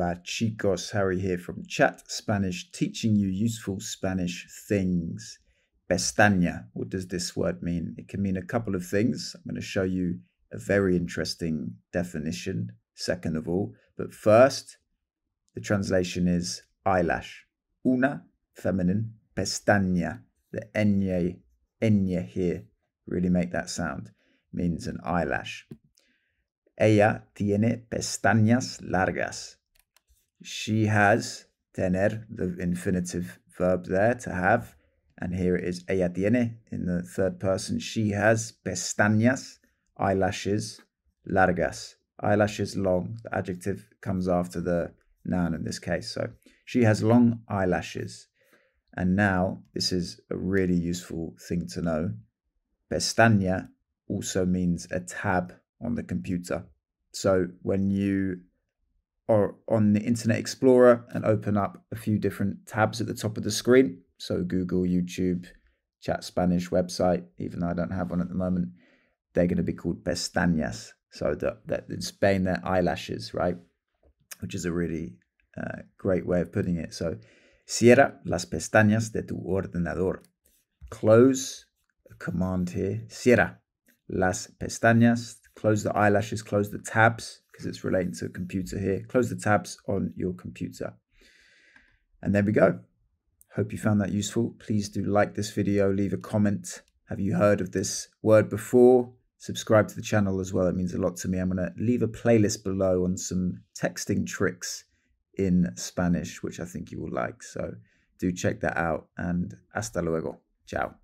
Hola chicos, Harry here from Chat Spanish, teaching you useful Spanish things. Pestaña, what does this word mean? It can mean a couple of things. I'm going to show you a very interesting definition, second of all. But first, the translation is eyelash. Una, feminine, pestaña. The enye, enye here, really make that sound, means an eyelash. Ella tiene pestañas largas. She has, tener, the infinitive verb there, to have. And here it is, ella tiene, in the third person. She has pestañas, eyelashes, largas. Eyelashes long. The adjective comes after the noun in this case. So she has long eyelashes. And now, this is a really useful thing to know. Pestaña also means a tab on the computer. So when you are on the Internet Explorer and open up a few different tabs at the top of the screen, so Google, YouTube, Chat Spanish website, even though I don't have one at the moment, they're going to be called pestañas. So that, that in Spain, they're eyelashes, right? Which is a really uh, great way of putting it. So, cierra las pestañas de tu ordenador. Close, command here, cierra las pestañas, close the eyelashes, close the tabs, because it's relating to a computer here. Close the tabs on your computer. And there we go. Hope you found that useful. Please do like this video, leave a comment. Have you heard of this word before? Subscribe to the channel as well. It means a lot to me. I'm going to leave a playlist below on some texting tricks in Spanish, which I think you will like. So do check that out and hasta luego. Ciao.